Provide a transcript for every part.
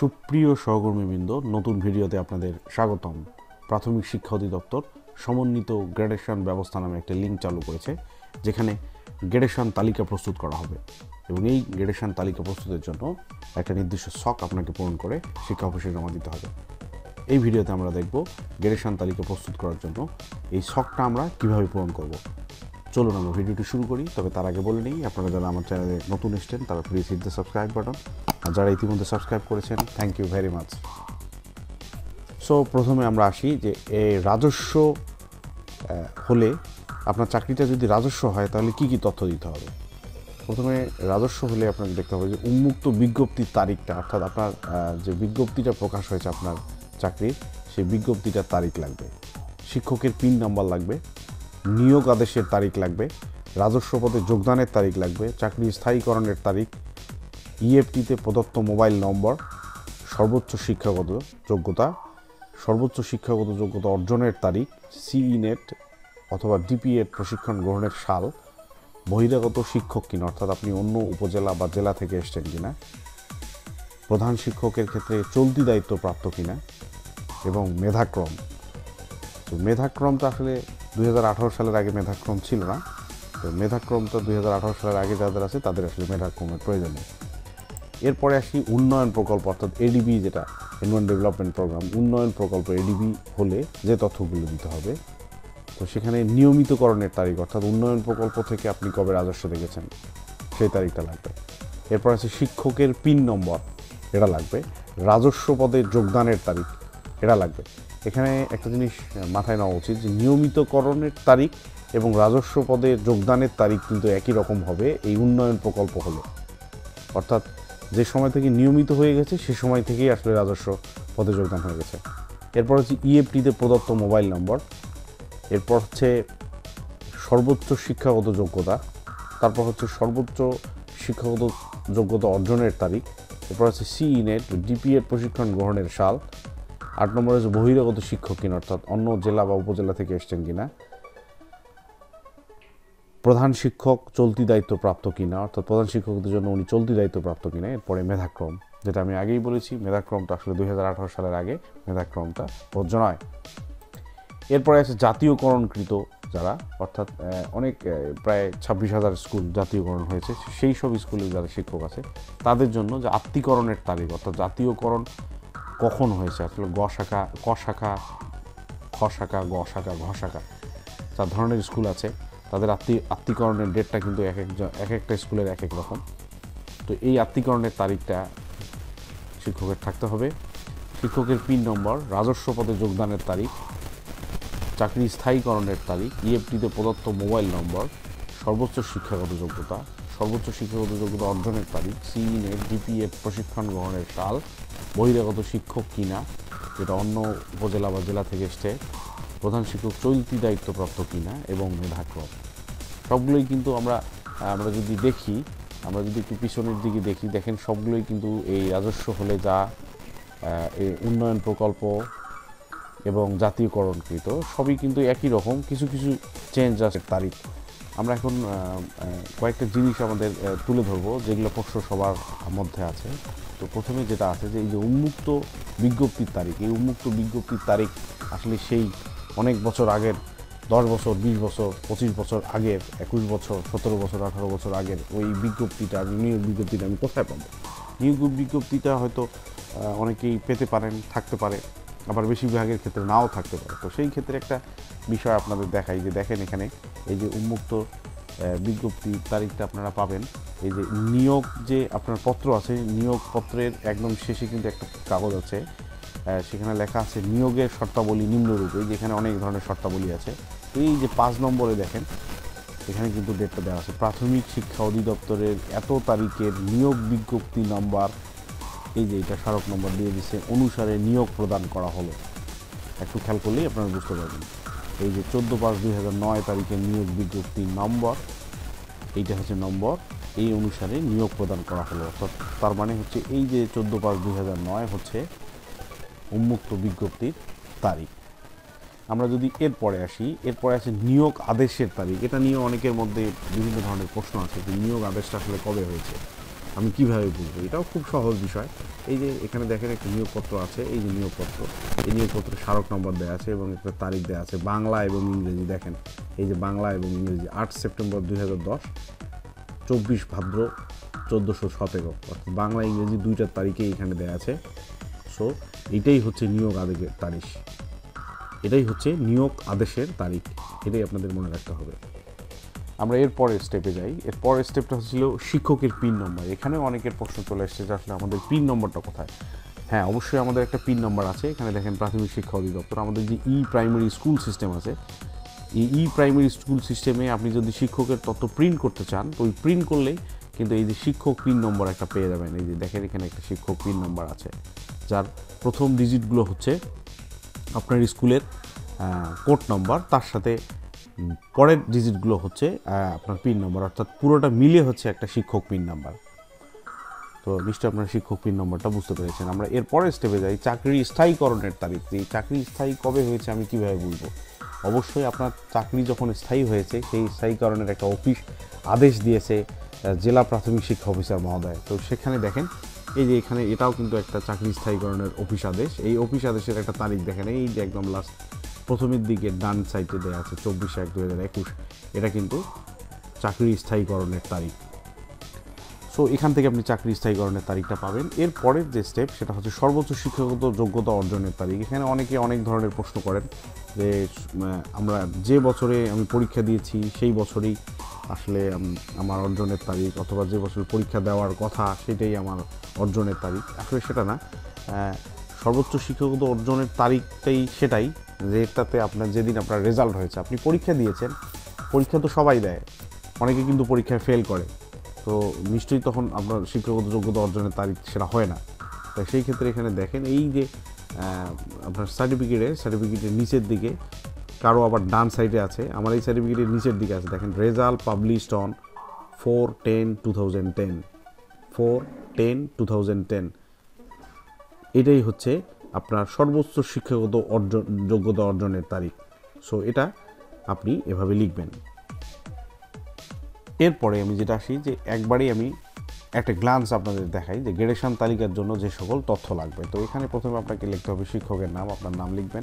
সুপ্রিয় সহকর্মীবৃন্দ, নতুন ভিডিওতে আপনাদের স্বাগতম। প্রাথমিক শিক্ষা অধিদপ্তর সমন্বিত গ্রেডেশন ব্যবস্থা নামে একটা লিঙ্ক চালু করেছে, যেখানে গ্রেডেশন তালিকা প্রস্তুত করা হবে। এবং এই গ্রেডেশন তালিকা প্রস্তুতের জন্য একটা নির্দিষ্ট শখ আপনাকে পূরণ করে শিক্ষা অফিসে জমা দিতে হবে। এই ভিডিওতে আমরা দেখব গ্রেডেশন তালিকা প্রস্তুত করার জন্য এই শখটা আমরা কীভাবে পূরণ করব। চলুন আমরা ভিডিওটি শুরু করি, তবে তার আগে বলে নিই, আপনারা যারা আমার চ্যানেলে নতুন এসছেন, তারা please hit the subscribe button আর যারা ইতিমধ্যে সাবস্ক্রাইব করেছেন thank you very much so প্রথমে আমরা আসি যে এই রাজস্ব হলে আপনার চাকরিটা যদি রাজস্ব হয়, তাহলে কি কি তথ্য দিতে হবে? প্রথমে, রাজস্ব হলে আপনাকে দেখতে হবে যে, উন্মুক্ত বিজ্ঞপ্তির তারিখটা, অর্থাৎ আপনার যে বিজ্ঞপ্তিটা প্রকাশ হয়েছে আপনার চাকরির, সেই বিজ্ঞপ্তিটার তারিখ লাগবে। শিক্ষকের পিন নাম্বার লাগবে। নিয়োগ আদেশের তারিখ লাগবে, রাজস্ব পদে যোগদানের তারিখ লাগবে, চাকরি স্থায়ীকরণের তারিখ ইএফটিতে প্রদত্ত মোবাইল নম্বর, সর্বোচ্চ শিক্ষাগত যোগ্যতা, সর্বোচ্চ শিক্ষাগত যোগ্যতা অর্জনের তারিখ সিই নেট অথবা ডিপিএড প্রশিক্ষণ গ্রহণের সাল, বহিরাগত শিক্ষক কিনা, অর্থাৎ আপনি অন্য উপজেলা বা জেলা থেকে এসছেন কিনা, প্রধান শিক্ষকের ক্ষেত্রে চলতি দায়িত্ব প্রাপ্ত কিনা, এবং মেধাক্রম। তো মেধাক্রমটা আসলে দুই হাজার আঠারো সালের আগে মেধাক্রম ছিল না। তো মেধাক্রম মেধাক্রমটা দুই সালের আগে যাদের আছে, তাদের আসলে মেধাক্রমের প্রয়োজন নেই। এরপরে আসি উন্নয়ন প্রকল্প, অর্থাৎ এডিবি যেটা এনওয়ান ডেভেলপমেন্ট প্রোগ্রাম উন্নয়ন প্রকল্প এডিবি হলে যে তথ্যগুলো দিতে হবে, তো সেখানে নিয়মিতকরণের তারিখ, অর্থাৎ উন্নয়ন প্রকল্প থেকে আপনি কবে রাজস্ব দেখেছেন, সেই তারিখটা লাগবে। এরপর আছে শিক্ষকের পিন নম্বর, এটা লাগবে। রাজস্ব পদে যোগদানের তারিখ এটা লাগবে। এখানে একটা জিনিস মাথায় নেওয়া উচিত যে নিয়মিতকরণের তারিখ এবং রাজস্ব পদে যোগদানের তারিখ কিন্তু একই রকম হবে, এই উন্নয়ন প্রকল্প হলে। অর্থাৎ যে সময় থেকে নিয়মিত হয়ে গেছে, সে সময় থেকেই আসলে রাজস্ব পদে যোগদান হয়ে গেছে। এরপর হচ্ছে ইএফটিতে প্রদত্ত মোবাইল নম্বর, এরপর হচ্ছে সর্বোচ্চ শিক্ষাগত যোগ্যতা, তারপর হচ্ছে সর্বোচ্চ শিক্ষাগত যোগ্যতা অর্জনের তারিখ, এরপর হচ্ছে সিই নেট ডিপিএড প্রশিক্ষণ গ্রহণের সাল আট নম্বর হচ্ছে বহিরাগত শিক্ষক কিনা, অর্থাৎ অন্য জেলা বা উপজেলা থেকে এসছেন কিনা, প্রধান শিক্ষক চলতি দায়িত্ব প্রাপ্ত কিনা, অর্থাৎ প্রধান শিক্ষকদের জন্য উনি চলতি দায়িত্ব প্রাপ্ত কিনা, এরপরে মেধাক্রম, যেটা আমি আগেই বলেছি, মেধাক্রমটা আসলে দুই হাজার আঠারো সালের আগে মেধাক্রমটা প্রযোজ্য নয়। এরপরে আছে জাতীয়করণকৃত যারা, অর্থাৎ অনেক প্রায় ছাব্বিশ হাজার স্কুল জাতীয়করণ হয়েছে, সেই সব স্কুলে যারা শিক্ষক আছে, তাদের জন্য যে আত্মীকরণের তারিখ অর্থাৎ জাতীয়করণ কখন হয়েছে? আসলে গ শাখা ক শাখা খ শাখা গ শাখা ঘ শাখা চার ধরনের স্কুল আছে। তাদের আত্মী, আত্মীকরণের ডেটটা কিন্তু এক এক এক একটা স্কুলের এক এক রকম। তো এই আত্মীকরণের তারিখটা শিক্ষকের থাকতে হবে। শিক্ষকের পিন নম্বর, রাজস্ব পদে যোগদানের তারিখ, চাকরি স্থায়ীকরণের তারিখ ইএফটিতে প্রদত্ত মোবাইল নম্বর, সর্বোচ্চ শিক্ষাগত যোগ্যতা সর্বোচ্চ শিক্ষাগত যোগ্যতা অর্জনের তারিখ সিই ডিপিএফ প্রশিক্ষণ গ্রহণের সাল বহিরাগত শিক্ষক কিনা, যেটা অন্য উপজেলা বা জেলা থেকে এসছে, প্রধান শিক্ষক চলতি দায়িত্বপ্রাপ্ত কিনা এবং মেধাক্রম। সবগুলোই কিন্তু আমরা আমরা যদি দেখি, আমরা যদি একটু পিছনের দিকে দেখি, দেখেন সবগুলোই কিন্তু এই রাজস্ব হলে যা উন্নয়ন প্রকল্প এবং জাতীয়করণকৃত, সবই কিন্তু একই রকম, কিছু কিছু চেঞ্জ আছে তারিখ। আমরা এখন কয়েকটা জিনিস আমাদের তুলে ধরবো, যেগুলো পক্ষ সবার মধ্যে আছে। তো প্রথমে যেটা আছে যে, এই যে উন্মুক্ত বিজ্ঞপ্তির তারিখ, এই উন্মুক্ত বিজ্ঞপ্তির তারিখ আসলে সেই অনেক বছর আগের, দশ বছর, বিশ বছর, পঁচিশ বছর আগের, একুশ বছর, সতেরো বছর, আঠারো বছর আগের ওই বিজ্ঞপ্তিটা নিয়োগ বিজ্ঞপ্তিটা আমি কোথায় পাবো? নিয়োগ বিজ্ঞপ্তিটা হয়তো অনেকেই পেতে পারেন, থাকতে পারে, আবার বেশিরভাগের ক্ষেত্রে নাও থাকতে পারে। তো সেই ক্ষেত্রে একটা বিষয় আপনাদের দেখাই যে দেখেন এখানে এই যে উন্মুক্ত বিজ্ঞপ্তি তারিখটা আপনারা পাবেন। এই যে নিয়োগ যে আপনার পত্র আছে, নিয়োগ পত্রের একদম শেষে কিন্তু একটা কাগজ আছে। সেখানে লেখা আছে নিয়োগের শর্তাবলী নিম্নরূপে যেখানে অনেক ধরনের শর্তাবলী আছে। এই যে পাঁচ নম্বরে দেখেন, এখানে কিন্তু ডেটটা দেওয়া আছে। প্রাথমিক শিক্ষা অধিদপ্তরের এত তারিখের নিয়োগ বিজ্ঞপ্তি নাম্বার, এই যে এটা স্মারক নম্বর দিয়ে দিচ্ছে অনুসারে নিয়োগ প্রদান করা হলো। একটু খেয়াল করলেই আপনারা বুঝতে পারবেন। এই যে চোদ্দ পাঁচ দুই হাজার নয় তারিখের নিয়োগ বিজ্ঞপ্তি নম্বর, এইটা হচ্ছে নম্বর। এই অনুসারে নিয়োগ প্রদান করা হলো। অর্থাৎ তার মানে হচ্ছে এই যে চোদ্দ পাঁচ দুই হাজার নয় হচ্ছে উন্মুক্ত বিজ্ঞপ্তির তারিখ। আমরা যদি এরপরে আসি, এরপরে আছে নিয়োগ আদেশের তারিখ। এটা নিয়ে অনেকের মধ্যে বিভিন্ন ধরনের প্রশ্ন আছে যে নিয়োগ আদেশটা আসলে কবে হয়েছে? আমি কীভাবে বুঝব? এটাও খুব সহজ বিষয়। এই যে এখানে দেখেন একটা নিয়োগপত্র আছে, এই যে নিয়োগপত্র। এই নিয়োগপত্রে স্মারক নম্বর দেওয়া আছে এবং একটা তারিখ দেওয়া আছে। বাংলা এবং ইংরেজি দেখেন। এই যে বাংলা এবং ইংরেজি, আট সেপ্টেম্বর দুই হাজার দশ, চব্বিশ ভাদ্র চোদ্দোশো সতেরো। অর্থাৎ বাংলা, ইংরেজি দুইটার তারিখে এখানে দেওয়া আছে। সো এটাই হচ্ছে নিয়োগ আদেশের তারিখ। এটাই হচ্ছে নিয়োগ আদেশের তারিখ। এটাই আপনাদের মনে রাখতে হবে। আমরা এর পরের স্টেপে যাই। এর পরের স্টেপটা হচ্ছিল শিক্ষকের পিন নম্বর এখানে অনেকের প্রশ্ন চলে এসেছে যে আসলে আমাদের পিন নম্বরটা কোথায়? হ্যাঁ অবশ্যই আমাদের একটা পিন নম্বর আছে। এখানে দেখেন প্রাথমিক শিক্ষা অধিদপ্তর। আমাদের যে ই প্রাইমারি স্কুল সিস্টেম আছে, এই ই প্রাইমারি স্কুল সিস্টেমে আপনি যদি শিক্ষকের তথ্য প্রিন্ট করতে চান, তো ওই প্রিন্ট করলেই কিন্তু এই যে শিক্ষক পিন নম্বর একটা পেয়ে যাবেন। এই যে দেখেন এখানে একটা শিক্ষক পিন নম্বর আছে, যার প্রথম ডিজিটগুলো হচ্ছে আপনার স্কুলের কোড নম্বর তার সাথে পরের ডিজিটগুলো হচ্ছে আপনার পিন নম্বর অর্থাৎ পুরোটা মিলে হচ্ছে একটা শিক্ষক পিন নাম্বার তো নিশ্চয়ই আপনার শিক্ষক পিন নম্বরটা বুঝতে পেরেছেন। আমরা এর পরের স্টেপে যাই, চাকরি স্থায়ীকরণের তারিখ এই চাকরি স্থায়ী কবে হয়েছে আমি কীভাবে বলব অবশ্যই আপনার চাকরি যখন স্থায়ী হয়েছে, সেই স্থায়ীকরণের একটা অফিস আদেশ দিয়েছে জেলা প্রাথমিক শিক্ষা অফিসার মহোদয়। তো সেখানে দেখেন, এই যে এখানে এটাও কিন্তু একটা চাকরি স্থায়ীকরণের অফিস আদেশ। এই অফিস আদেশের একটা তারিখ দেখেন, এই যে একদম লাস্ট প্রথমের দিকে ডান সাইডে দেওয়া আছে, চব্বিশ এক দু হাজার একুশ। এটা কিন্তু চাকরি স্থায়ীকরণের তারিখ। সো এখান থেকে আপনি চাকরি স্থায়ীকরণের তারিখটা পাবেন। এর পরের যে স্টেপ সেটা হচ্ছে সর্বোচ্চ শিক্ষাগত যোগ্যতা অর্জনের তারিখ। এখানে অনেকে অনেক ধরনের প্রশ্ন করেন যে আমরা যে বছরে আমি পরীক্ষা দিয়েছি, সেই বছরেই আসলে আমার অর্জনের তারিখ অথবা যে বছর পরীক্ষা দেওয়ার কথা, সেটাই আমার অর্জনের তারিখ। আসলে সেটা না। সর্বোচ্চ শিক্ষাগত অর্জনের তারিখটাই সেটাই। যেটাতে আপনার যেদিন আপনার রেজাল্ট হয়েছে, আপনি পরীক্ষা দিয়েছেন, পরীক্ষা তো সবাই দেয়। অনেকে কিন্তু পরীক্ষায় ফেল করে। তো নিশ্চয়ই তখন আপনার শিক্ষাগত যোগ্যতা অর্জনের তারিখ সেটা হয় না। তাই সেই ক্ষেত্রে এখানে দেখেন, এই যে আপনার সার্টিফিকেটে সার্টিফিকেটের নিচের দিকে কারও আবার ডান সাইডে আছে, আমার এই সার্টিফিকেটের নিচের দিকে আছে। দেখেন result published on four ten two thousand ten four ten two thousand ten এটাই হচ্ছে আপনার সর্বোচ্চ শিক্ষাগত অর্জন, যোগ্যতা অর্জনের তারিখ। সো এটা আপনি এভাবে লিখবেন। এরপরে আমি যেটা আসি যে, একবারেই আমি একটা গ্লান্স আপনাদের দেখাই যে, গ্রেডেশন তালিকার জন্য যে সকল তথ্য লাগবে। তো এখানে প্রথমে আপনাকে লিখতে হবে শিক্ষকের নাম, আপনার নাম লিখবেন।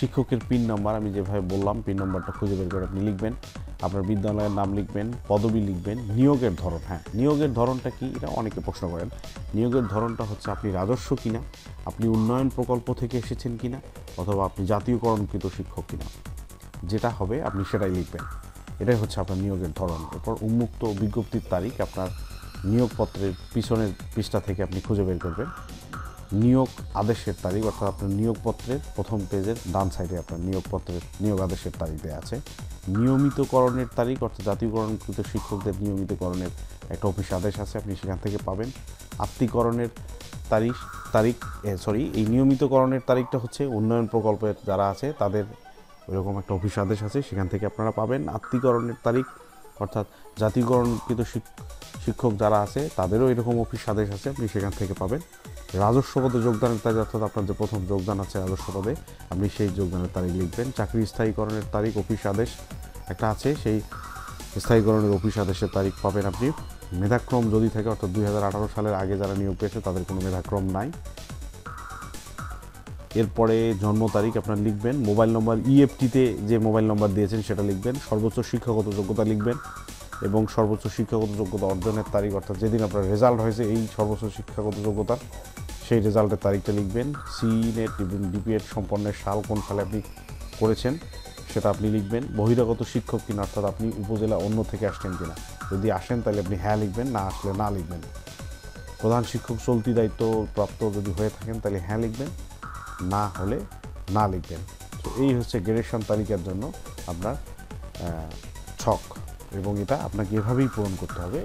শিক্ষকের পিন নাম্বার আমি যেভাবে বললাম পিন নাম্বারটা খুঁজে বের করে আপনি লিখবেন। আপনার বিদ্যালয়ের নাম লিখবেন, পদবি লিখবেন, নিয়োগের ধরন হ্যাঁ। নিয়োগের ধরনটা কি? এটা অনেকে প্রশ্ন করেন। নিয়োগের ধরনটা হচ্ছে আপনি রাজস্ব কিনা? আপনি উন্নয়ন প্রকল্প থেকে এসেছেন কিনা? অথবা আপনি জাতীয়করণকৃত শিক্ষক কিনা? যেটা হবে, আপনি সেটাই লিখবেন। এটাই হচ্ছে আপনার নিয়োগের ধরন। এরপর উন্মুক্ত বিজ্ঞপ্তির তারিখ আপনার নিয়োগপত্রের পিছনের পৃষ্ঠা থেকে আপনি খুঁজে বের করবেন। নিয়োগ আদেশের তারিখ, অর্থাৎ আপনার নিয়োগপত্রের প্রথম পেজের ডান সাইডে আপনার নিয়োগপত্রের নিয়োগ আদেশের তারিখ আছে। নিয়মিতকরণের তারিখ, অর্থাৎ জাতীয়করণকৃত শিক্ষকদের নিয়মিতকরণের একটা অফিস আদেশ আছে, আপনি সেখান থেকে পাবেন। আত্মীকরণের তারিখ তারিখ সরি এই নিয়মিতকরণের তারিখটা হচ্ছে উন্নয়ন প্রকল্পের যারা আছে, তাদের এরকম একটা অফিস আদেশ আছে, সেখান থেকে আপনারা পাবেন। আত্মীকরণের তারিখ, অর্থাৎ জাতীয়করণকৃত শিক্ষক যারা আছে, তাদেরও এরকম অফিস আদেশ আছে, আপনি সেখান থেকে পাবেন। রাজস্ব পদে যোগদানের তারিখ অর্থাৎ আপনার যে প্রথম যোগদান আছে রাজস্ব পদে আপনি সেই যোগদানের তারিখ লিখবেন। চাকরি স্থায়ীকরণের তারিখ, অফিস আদেশ একটা আছে, সেই স্থায়ীকরণের অফিস আদেশের তারিখ পাবেন আপনি। মেধাক্রম যদি থাকে, অর্থাৎ দুই হাজার আঠারো সালের আগে যারা নিয়োগ পেয়েছে, তাদের কোনো মেধাক্রম নাই। এরপরে জন্ম তারিখ আপনার লিখবেন। মোবাইল নম্বর ইএফটিতে যে মোবাইল নম্বর দিয়েছেন সেটা লিখবেন। সর্বোচ্চ শিক্ষাগত যোগ্যতা লিখবেন এবং সর্বোচ্চ শিক্ষাগত যোগ্যতা অর্জনের তারিখ, অর্থাৎ যেদিন আপনার রেজাল্ট হয়েছে, এই সর্বোচ্চ শিক্ষাগত যোগ্যতার সেই রেজাল্টের তারিখটা লিখবেন। সি নেট এবং ডিপিএড সম্পন্নের সাল কোন সালে আপনি করেছেন সেটা আপনি লিখবেন। বহিরাগত শিক্ষক কিনা, অর্থাৎ আপনি উপজেলা অন্য থেকে আসছেন কিনা। যদি আসেন তাহলে আপনি হ্যাঁ লিখবেন, না আসলে না লিখবেন। প্রধান শিক্ষক চলতি দায়িত্ব প্রাপ্ত যদি হয়ে থাকেন তাহলে হ্যাঁ লিখবেন, না হলে না লিখবেন। তো এই হচ্ছে গ্রেডেশন তালিকার জন্য আপনার ছক এবং এটা আপনাকে এভাবেই পূরণ করতে হবে।